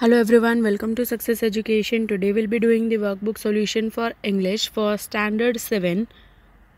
Hello everyone, welcome to Success Education. Today we'll be doing the workbook solution for English for Standard 7,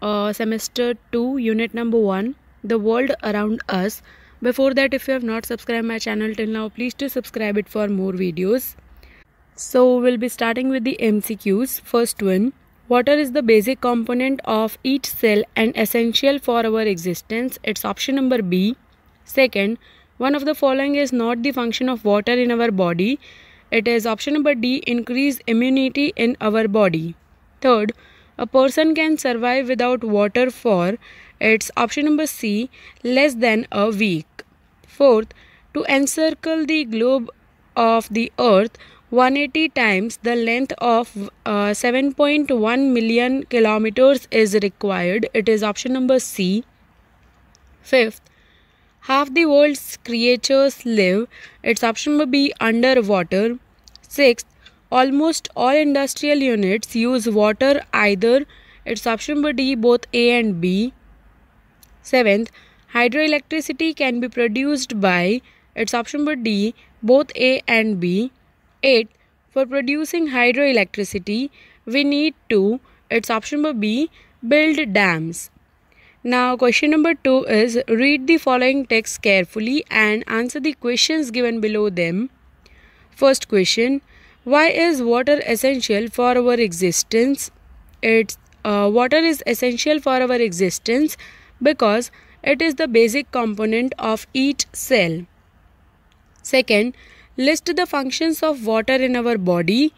uh, Semester 2, Unit number 1, The World Around Us. Before that, if you have not subscribed my channel till now, please do subscribe it for more videos. So we'll be starting with the MCQs. First one, water is the basic component of each cell and essential for our existence. It's option number B. Second, one of the following is not the function of water in our body. It is option number D increase immunity in our body. Third, a person can survive without water for its option number C less than a week. Fourth, to encircle the globe of the earth 180 times the length of uh, 7.1 million kilometers is required. It is option number C. Fifth, Half the world's creatures live, its option will be underwater. Sixth, almost all industrial units use water either, its option will be both A and B. Seventh, hydroelectricity can be produced by, its option will D, both A and B. Eighth, for producing hydroelectricity, we need to, its option will be, build dams. Now, question number two is read the following text carefully and answer the questions given below them. First question Why is water essential for our existence? It's uh, water is essential for our existence because it is the basic component of each cell. Second, list the functions of water in our body.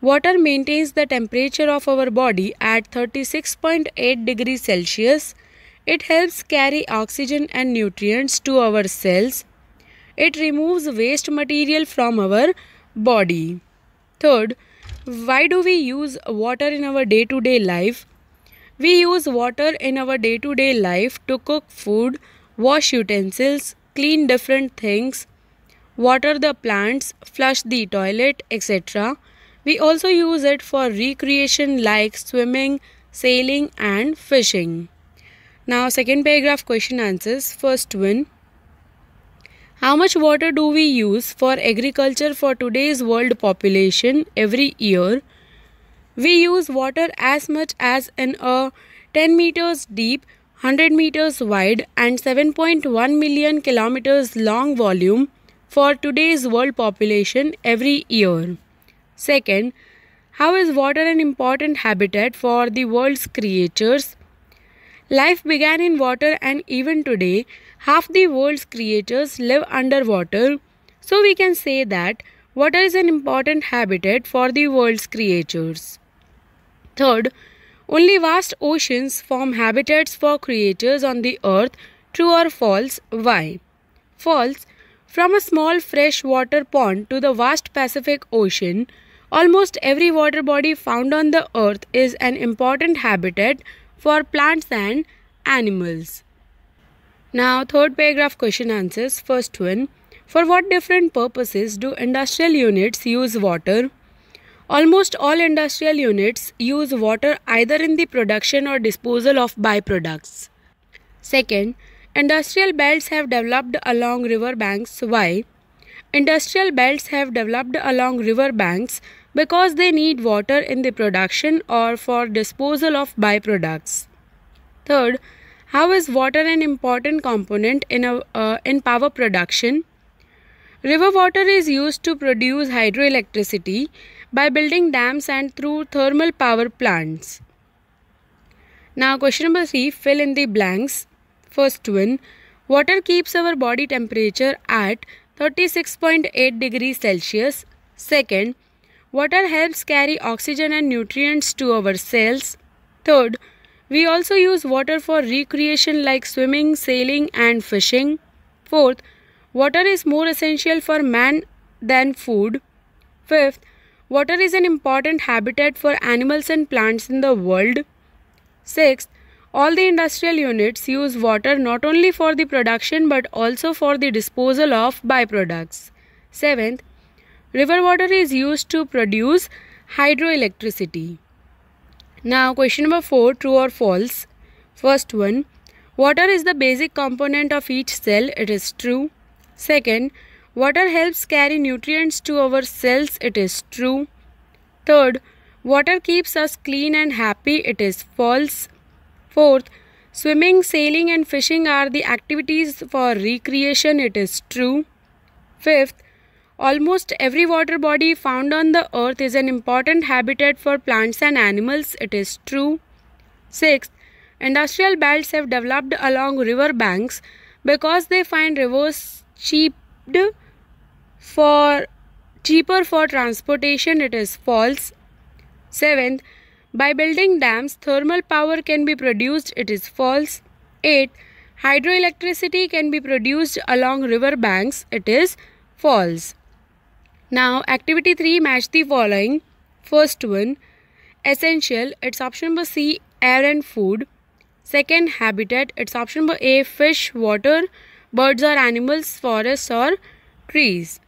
Water maintains the temperature of our body at 36.8 degrees Celsius it helps carry oxygen and nutrients to our cells. It removes waste material from our body. Third, why do we use water in our day to day life? We use water in our day to day life to cook food, wash utensils, clean different things, water the plants, flush the toilet, etc. We also use it for recreation like swimming, sailing, and fishing. Now, second paragraph question answers. First one How much water do we use for agriculture for today's world population every year? We use water as much as in a 10 meters deep, 100 meters wide, and 7.1 million kilometers long volume for today's world population every year. Second, how is water an important habitat for the world's creatures? Life began in water, and even today, half the world's creatures live underwater. So, we can say that water is an important habitat for the world's creatures. Third, only vast oceans form habitats for creatures on the earth. True or false? Why? False. From a small freshwater pond to the vast Pacific Ocean, almost every water body found on the earth is an important habitat for plants and animals. Now, third paragraph question answers. First one For what different purposes do industrial units use water? Almost all industrial units use water either in the production or disposal of byproducts. Second, industrial belts have developed along river banks. Why? Industrial belts have developed along river banks because they need water in the production or for disposal of byproducts. Third, how is water an important component in, a, uh, in power production? River water is used to produce hydroelectricity by building dams and through thermal power plants. Now, question number three fill in the blanks. First one Water keeps our body temperature at 36.8 degrees Celsius. Second, Water helps carry oxygen and nutrients to our cells. Third, we also use water for recreation like swimming, sailing, and fishing. Fourth, water is more essential for man than food. Fifth, water is an important habitat for animals and plants in the world. Sixth, all the industrial units use water not only for the production but also for the disposal of byproducts. Seventh, River water is used to produce hydroelectricity. Now, question number 4 true or false? First one Water is the basic component of each cell. It is true. Second, Water helps carry nutrients to our cells. It is true. Third, water keeps us clean and happy. It is false. Fourth, swimming, sailing, and fishing are the activities for recreation. It is true. Fifth, almost every water body found on the earth is an important habitat for plants and animals. It is true. Sixth, industrial belts have developed along river banks because they find rivers cheap for cheaper for transportation. It is false. Seventh, by building dams, thermal power can be produced. It is false. 8. Hydroelectricity can be produced along river banks. It is false. Now, activity 3 match the following. First one, essential. It's option number C, air and food. Second, habitat. It's option number A, fish, water, birds or animals, forests or trees.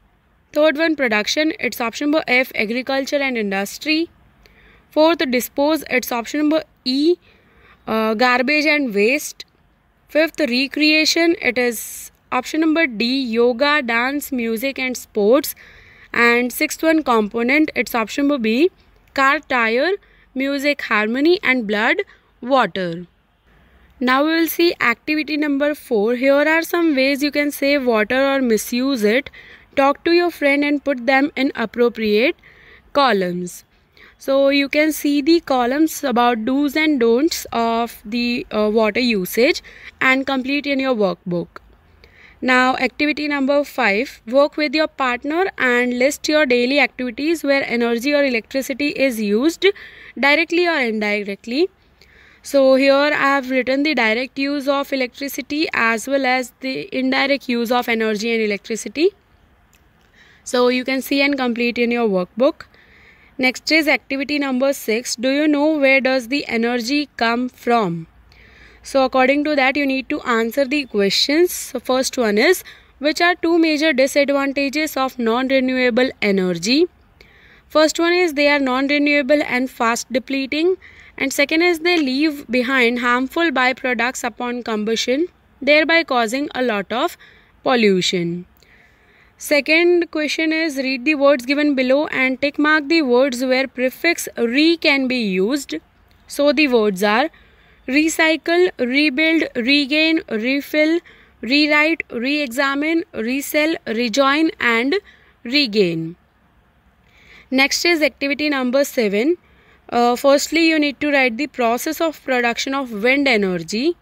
Third one, production. It's option number F, agriculture and industry. Fourth, dispose. It's option number E, uh, garbage and waste. Fifth, recreation. It is option number D, yoga, dance, music and sports. And sixth one, component. It's option will be car tire, music, harmony and blood, water. Now we will see activity number 4. Here are some ways you can save water or misuse it. Talk to your friend and put them in appropriate columns. So you can see the columns about do's and don'ts of the uh, water usage and complete in your workbook. Now activity number 5 work with your partner and list your daily activities where energy or electricity is used directly or indirectly. So here I have written the direct use of electricity as well as the indirect use of energy and electricity. So you can see and complete in your workbook. Next is activity number 6. Do you know where does the energy come from? So according to that you need to answer the questions. So first one is which are two major disadvantages of non-renewable energy? First one is they are non-renewable and fast depleting and second is they leave behind harmful byproducts upon combustion thereby causing a lot of pollution. Second question is read the words given below and tick mark the words where prefix re can be used. So the words are recycle, rebuild, regain, refill, rewrite, re-examine, resell, rejoin and regain. Next is activity number 7. Uh, firstly, you need to write the process of production of wind energy.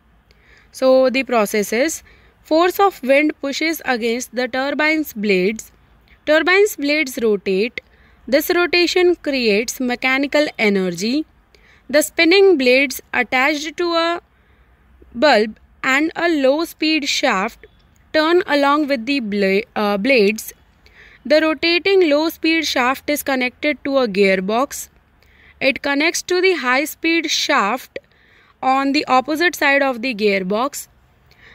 So the process is Force of wind pushes against the turbine's blades. Turbine's blades rotate. This rotation creates mechanical energy. The spinning blades attached to a bulb and a low speed shaft turn along with the bla uh, blades. The rotating low speed shaft is connected to a gearbox. It connects to the high speed shaft on the opposite side of the gearbox.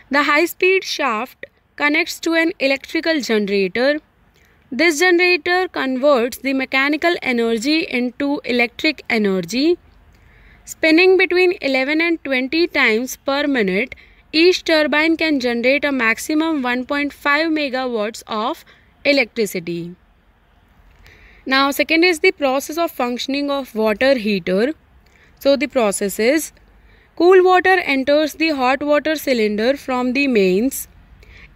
The high-speed shaft connects to an electrical generator. This generator converts the mechanical energy into electric energy. Spinning between 11 and 20 times per minute, each turbine can generate a maximum 1.5 megawatts of electricity. Now, second is the process of functioning of water heater. So, the process is Cool water enters the hot water cylinder from the mains.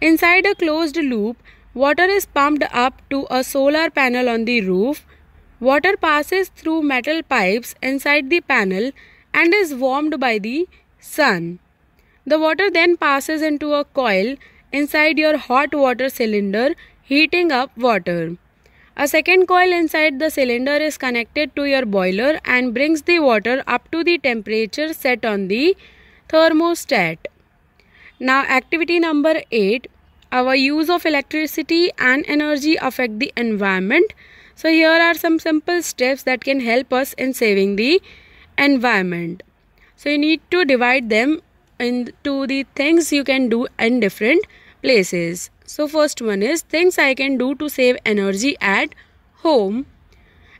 Inside a closed loop, water is pumped up to a solar panel on the roof. Water passes through metal pipes inside the panel and is warmed by the sun. The water then passes into a coil inside your hot water cylinder, heating up water. A second coil inside the cylinder is connected to your boiler and brings the water up to the temperature set on the thermostat. Now activity number 8. Our use of electricity and energy affect the environment. So here are some simple steps that can help us in saving the environment. So you need to divide them into the things you can do in different places. So first one is things I can do to save energy at home.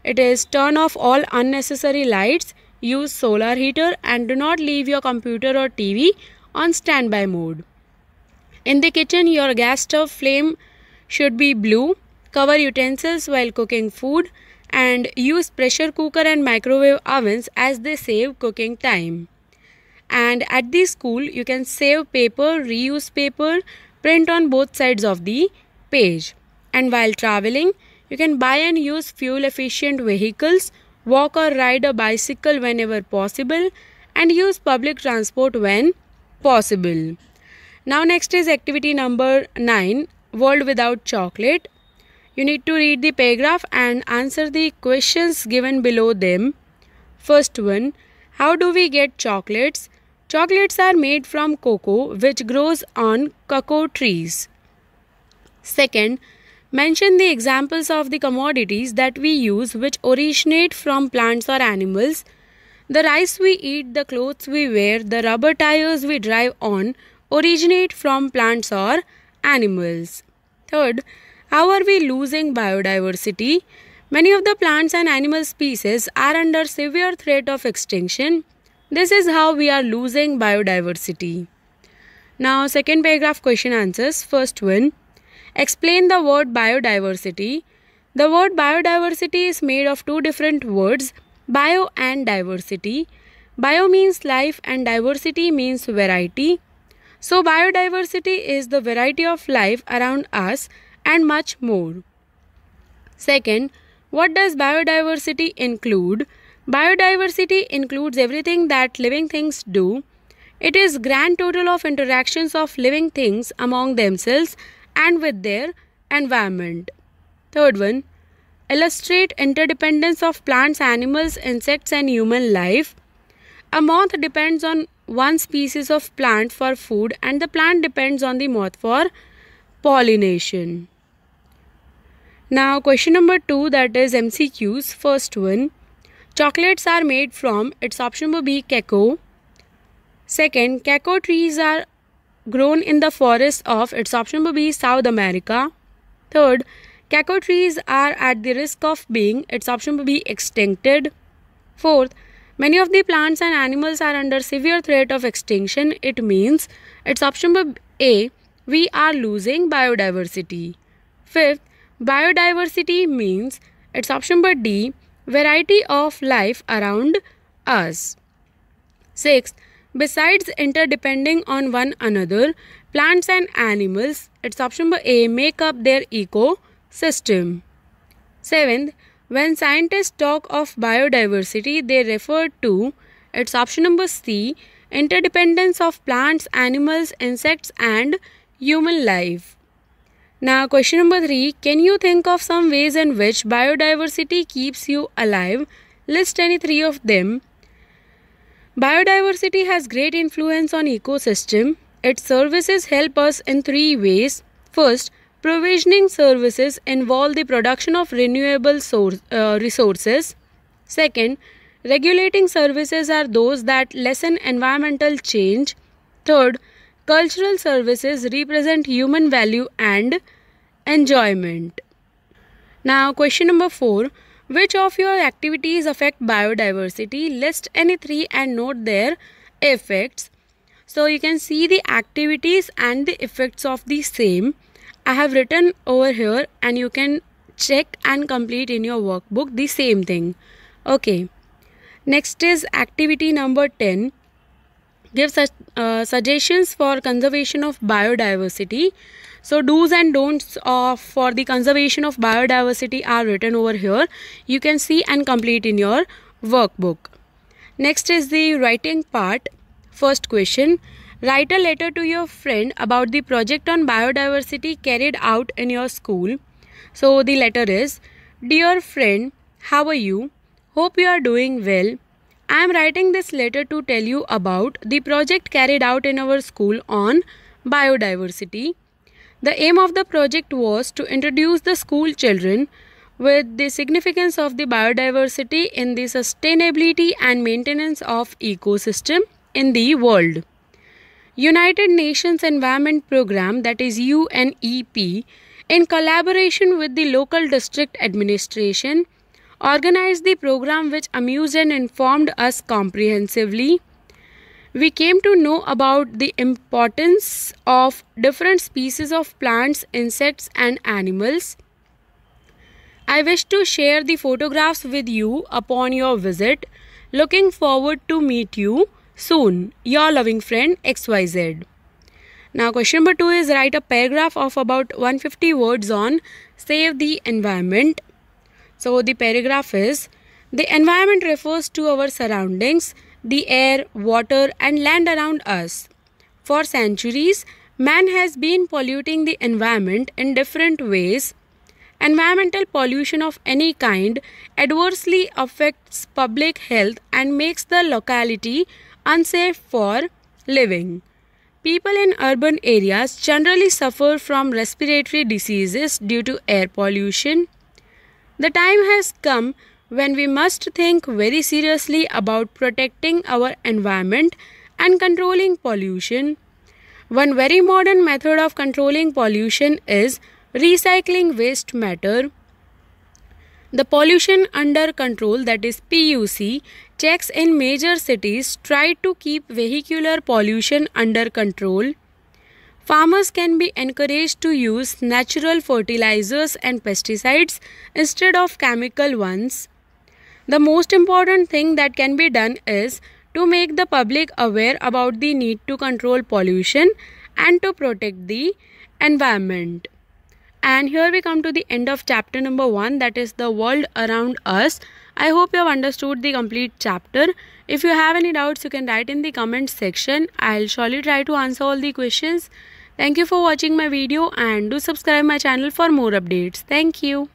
It is turn off all unnecessary lights, use solar heater and do not leave your computer or TV on standby mode. In the kitchen your gas stove flame should be blue, cover utensils while cooking food, and use pressure cooker and microwave ovens as they save cooking time. And at the school, you can save paper, reuse paper, print on both sides of the page. And while traveling, you can buy and use fuel efficient vehicles, walk or ride a bicycle whenever possible, and use public transport when possible. Now, next is activity number 9 World Without Chocolate. You need to read the paragraph and answer the questions given below them. First one How do we get chocolates? Chocolates are made from cocoa which grows on cocoa trees. Second, mention the examples of the commodities that we use which originate from plants or animals. The rice we eat, the clothes we wear, the rubber tires we drive on originate from plants or animals. Third, how are we losing biodiversity? Many of the plants and animal species are under severe threat of extinction. This is how we are losing biodiversity. Now, second paragraph question answers. First one Explain the word biodiversity. The word biodiversity is made of two different words bio and diversity. Bio means life and diversity means variety. So, biodiversity is the variety of life around us and much more. Second, what does biodiversity include? Biodiversity includes everything that living things do. It is grand total of interactions of living things among themselves and with their environment. Third one, illustrate interdependence of plants, animals, insects and human life. A moth depends on one species of plant for food and the plant depends on the moth for pollination. Now, question number two that is MCQs. First one chocolates are made from its option will be cacao. Second, cacao trees are grown in the forests of its option will be South America. Third, cacao trees are at the risk of being its option will be extincted. Fourth, many of the plants and animals are under severe threat of extinction. It means its option A. We are losing biodiversity. Fifth, Biodiversity means its option number D variety of life around us. Sixth, besides interdepending on one another, plants and animals, its option number A make up their ecosystem. Seventh, when scientists talk of biodiversity, they refer to its option number C interdependence of plants, animals, insects, and human life. Now, question number three Can you think of some ways in which biodiversity keeps you alive? List any three of them. Biodiversity has great influence on ecosystem. Its services help us in three ways. First, provisioning services involve the production of renewable source, uh, resources. Second, regulating services are those that lessen environmental change. Third, Cultural services represent human value and enjoyment. Now, question number four Which of your activities affect biodiversity? List any three and note their effects. So, you can see the activities and the effects of the same. I have written over here, and you can check and complete in your workbook the same thing. Okay. Next is activity number 10 give uh, suggestions for conservation of biodiversity. So do's and don'ts of for the conservation of biodiversity are written over here. You can see and complete in your workbook. Next is the writing part. First question. Write a letter to your friend about the project on biodiversity carried out in your school. So the letter is dear friend how are you? Hope you are doing well I am writing this letter to tell you about the project carried out in our school on biodiversity. The aim of the project was to introduce the school children with the significance of the biodiversity in the sustainability and maintenance of ecosystem in the world. United Nations Environment Program that is UNEP in collaboration with the local district administration organized the program which amused and informed us comprehensively. we came to know about the importance of different species of plants, insects and animals. I wish to share the photographs with you upon your visit. Looking forward to meet you soon. Your loving friend XYZ. Now question number 2 is write a paragraph of about 150 words on save the environment. So the paragraph is the environment refers to our surroundings, the air, water and land around us. For centuries, man has been polluting the environment in different ways Environmental pollution of any kind adversely affects public health and makes the locality unsafe for living. People in urban areas generally suffer from respiratory diseases due to air pollution. The time has come when we must think very seriously about protecting our environment and controlling pollution. One very modern method of controlling pollution is recycling waste matter. The pollution under control that is PUC checks in major cities try to keep vehicular pollution under control. Farmers can be encouraged to use natural fertilizers and pesticides instead of chemical ones. The most important thing that can be done is to make the public aware about the need to control pollution and to protect the environment. And here we come to the end of chapter number 1 that is the world around us. I hope you have understood the complete chapter. If you have any doubts you can write in the comment section. I'll surely try to answer all the questions thank you for watching my video and do subscribe my channel for more updates. Thank you